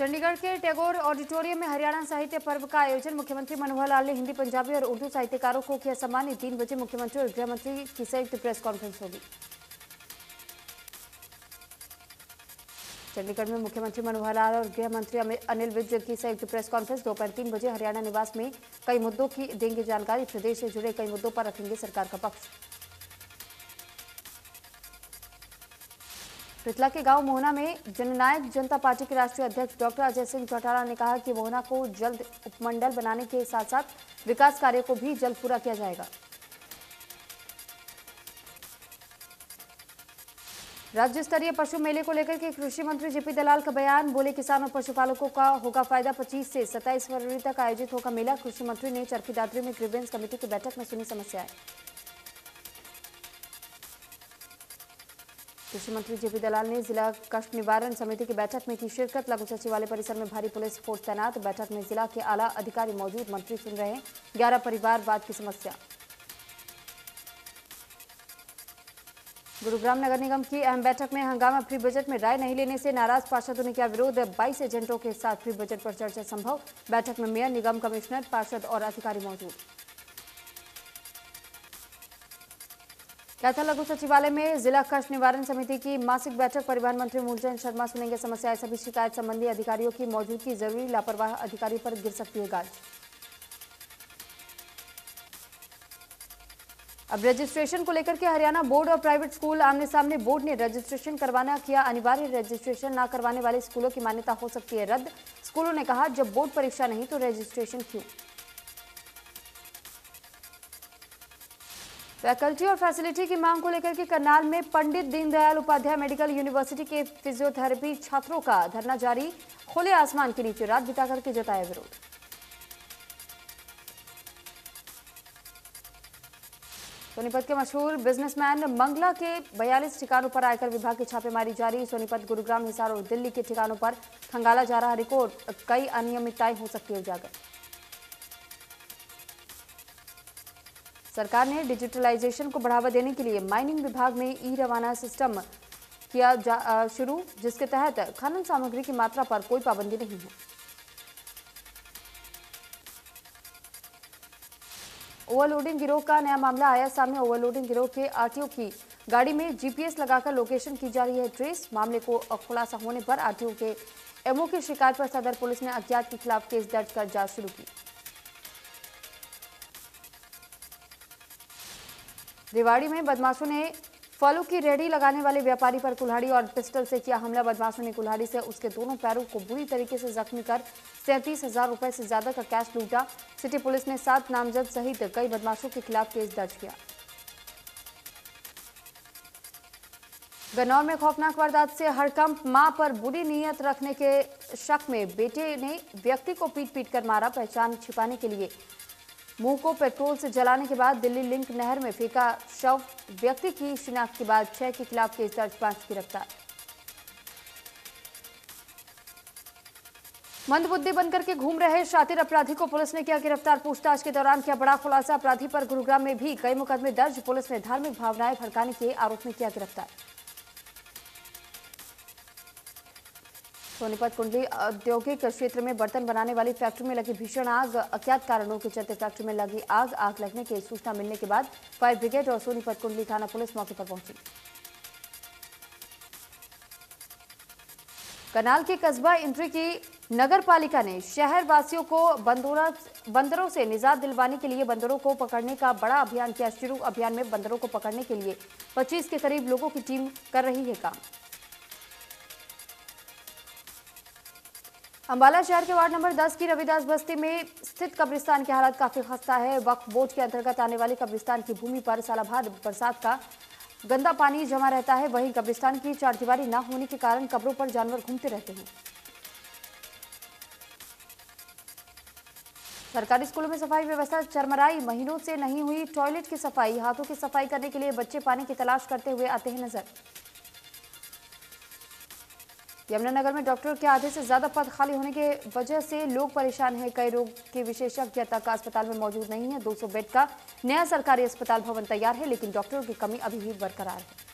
चंडीगढ़ के टैगोर ऑडिटोरियम में हरियाणा साहित्य पर्व का आयोजन मुख्यमंत्री मनोहर लाल ने हिंदी, पंजाबी और उर्दू साहित्यकारों को किया सम्मानित। तीन बजे मुख्यमंत्री और गृह मंत्री की संयुक्त प्रेस कॉन्फ्रेंस होगी। चंडीगढ़ में मुख्यमंत्री मनोहर लाल और गृह मंत्री अनिल विज की संयुक्त प्रेस कॉन्फ्रेंस दोपहर तीन बजे हरियाणा निवास में कई मुद्दों की देंगे जानकारी। प्रदेश से जुड़े कई मुद्दों पर रखेंगे सरकार का पक्ष। पृथला के गाँव मोहना में जननायक जनता पार्टी के राष्ट्रीय अध्यक्ष डॉक्टर अजय सिंह चौटाला ने कहा कि मोहना को जल्द उपमंडल बनाने के साथ साथ विकास कार्य को भी जल्द पूरा किया जाएगा। राज्य स्तरीय पशु मेले को लेकर के कृषि मंत्री जेपी दलाल का बयान, बोले किसान और पशुपालकों का होगा फ़ायदा। 25 से 27 फरवरी तक आयोजित होगा मेला। कृषि मंत्री ने चरखी में ग्रीवेंस कमेटी की बैठक में सुनी समस्याएँ। कृषि मंत्री जेपी दलाल ने जिला कष्ट निवारण समिति की बैठक में की शिरकत। लघु सचिवालय परिसर में भारी पुलिस फोर्स तैनात। बैठक में जिला के आला अधिकारी मौजूद। मंत्री सुन रहे ग्यारह परिवारवाद की समस्या। गुरुग्राम नगर निगम की अहम बैठक में हंगामा फ्री बजट में राय नहीं लेने से नाराज़ पार्षदों ने किया विरोध। 22 एजेंटों के साथ फ्री बजट पर चर्चा संभव। बैठक में मेयर, निगम कमिश्नर, पार्षद और अधिकारी मौजूद। कैथल लघु सचिवालय में जिला कष्ट निवारण समिति की मासिक बैठक, परिवहन मंत्री मूलचंद शर्मा सुनेंगे समस्याएँ। सभी शिकायत संबंधी अधिकारियों की मौजूदगी ज़रूरी, लापरवाह अधिकारी पर गिर सकती है गाज। अब रजिस्ट्रेशन को लेकर के हरियाणा बोर्ड और प्राइवेट स्कूल आमने सामने बोर्ड ने रजिस्ट्रेशन करवाना किया। अनिवार्य रजिस्ट्रेशन न करवाने वाले स्कूलों की मान्यता हो सकती है रद्द। स्कूलों ने कहा, जब बोर्ड परीक्षा नहीं तो रजिस्ट्रेशन क्यों? फैकल्टी और फैसिलिटी की मांग को लेकर के करनाल में पंडित दीनदयाल उपाध्याय मेडिकल यूनिवर्सिटी के फिजियोथेरेपी छात्रों का धरना जारी। खुले आसमान के नीचे रात बिताकर करके जताया विरोध। सोनीपत के मशहूर बिजनेसमैन मंगला के 42 ठिकानों पर आयकर विभाग की छापेमारी जारी। सोनीपत, गुरुग्राम, हिसार और दिल्ली के ठिकानों पर खंगाला जा रहा रिकॉर्ड। कई अनियमितताएँ हो सकती है उजागर। सरकार ने डिजिटलाइजेशन को बढ़ावा देने के लिए माइनिंग विभाग में ई रवाना सिस्टम किया शुरू, जिसके तहत खनन सामग्री की मात्रा पर कोई पाबंदी नहीं है। ओवरलोडिंग गिरोह का नया मामला आया सामने। ओवरलोडिंग गिरोह के आरटीओ की गाड़ी में जीपीएस लगाकर लोकेशन की जा रही है ट्रेस। मामले को खुलासा होने पर आरटीओ के एमओ की शिकायत पर सदर पुलिस ने अज्ञात के खिलाफ केस दर्ज कर जाँच शुरू की। रेवाड़ी में बदमाशों ने फलों की रेहड़ी लगाने वाले व्यापारी पर कुल्हाड़ी और पिस्टल से किया हमला। बदमाशों ने कुल्हाड़ी से उसके दोनों पैरों को बुरी तरीके से जख्मी कर सैंतीस हज़ार रुपए से ज़्यादा का कैश लूटा। सिटी पुलिस ने सात नामजद सहित कई बदमाशों के खिलाफ केस दर्ज किया। गन्नौर में खौफनाक वारदात से हड़कंप माँ पर बुरी नीयत रखने के शक में बेटे ने व्यक्ति को पीट पीट कर मारा। पहचान छिपाने के लिए मुँह को पेट्रोल से जलाने के बाद दिल्ली लिंक नहर में फेंका शव। व्यक्ति की शिनाख्त के बाद छह के खिलाफ केस दर्ज, पाँच गिरफ़्तार मंदबुद्धि बनकर के घूम रहे शातिर अपराधी को पुलिस ने किया गिरफ़्तार। पूछताछ के दौरान किया बड़ा खुलासा। अपराधी पर गुरुग्राम में भी कई मुकदमे दर्ज। पुलिस ने धार्मिक भावनाएँ भड़काने के आरोप में किया गिरफ़्तार। सोनीपत कुंडली औद्योगिक क्षेत्र में बर्तन बनाने वाली फैक्ट्री में लगी भीषण आग। अज्ञात कारणों के चलते फैक्ट्री में लगी आग। आग लगने की सूचना मिलने के बाद फायर ब्रिगेड और सोनीपत कुंडली थाना पुलिस मौके पर पहुँची। करनाल के कस्बा इंट्री की नगर पालिका ने शहर वासियों को बंदोरा, बंदरों से निजात दिलवाने के लिए बंदरों को पकड़ने का बड़ा अभियान किया। शुरू अभियान में बंदरों को पकड़ने के लिए 25 के करीब लोगों की टीम कर रही है काम। अंबाला शहर के वार्ड नंबर 10 की रविदास बस्ती में स्थित कब्रिस्तान की हालत काफ़ी खस्ता है। वक्फ बोर्ड के अंतर्गत आने वाली कब्रिस्तान की भूमि पर सालाभार बरसात का गंदा पानी जमा रहता है। वहीं कब्रिस्तान की चारदीवारी न होने के कारण कब्रों पर जानवर घूमते रहते हैं। सरकारी स्कूलों में सफ़ाई व्यवस्था चरमराई। महीनों से नहीं हुई टॉयलेट की सफ़ाई। हाथों की सफ़ाई करने के लिए बच्चे पानी की तलाश करते हुए आते हैं नज़र। यमुनानगर में डॉक्टर के आधे से ज़्यादा पद खाली होने के वजह से लोग परेशान हैं। कई रोग के विशेषज्ञ तक अस्पताल में मौजूद नहीं है। 200 बेड का नया सरकारी अस्पताल भवन तैयार है, लेकिन डॉक्टरों की कमी अभी भी बरकरार है।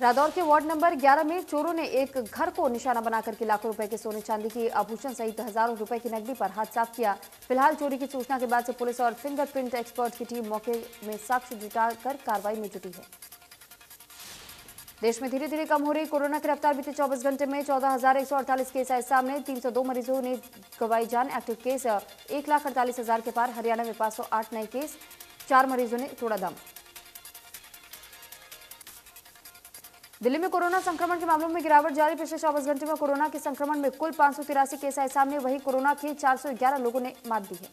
रादौर के वार्ड नंबर 11 में चोरों ने एक घर को निशाना बनाकर के लाखों रुपए के सोने चांदी के आभूषण सहित हज़ारों रुपए की नकदी पर हाथ साफ़ किया। फ़िलहाल चोरी की सूचना के बाद से पुलिस और फिंगरप्रिंट एक्सपर्ट की टीम मौके में साक्ष्य जुटाकर कार्रवाई में जुटी है। देश में धीरे धीरे कम हो रही कोरोना की रफ्तार, बीते 24 घंटे में चौदह हज़ार एक सौ अड़तालीस केस आए सामने 302 मरीजों ने गवाई जान। एक्टिव केस, एक लाख अड़तालीस हज़ार के पार। हरियाणा में 508 नए केस, चार मरीजों ने तोड़ा दम। दिल्ली में कोरोना संक्रमण के मामलों में गिरावट जारी। पिछले 24 घंटे में कोरोना के संक्रमण में कुल पाँच केस आए। सामने वहीं कोरोना के 411 लोगों ने मात दी है।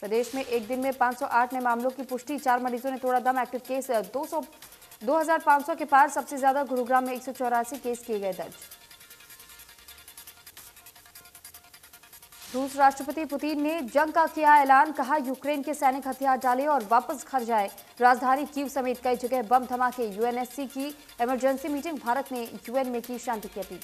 प्रदेश में एक दिन में 508 नए मामलों की पुष्टि, चार मरीजों ने तोड़ा दम। एक्टिव केस 200 2500 के पार सबसे ज़्यादा गुरुग्राम में एक सौ चौरासी केस किए गए दर्ज। रूस राष्ट्रपति पुतिन ने जंग का किया ऐलान, कहा यूक्रेन के सैनिक हथियार डाले और वापस घर जाए। राजधानी कीव समेत कई जगह बम धमाके। यूएनएससी की इमरजेंसी मीटिंग, भारत ने यूएन में की शांति की अपील।